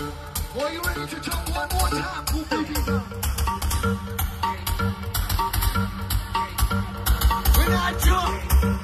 Are you ready to jump one more time, cool babies? When I jump.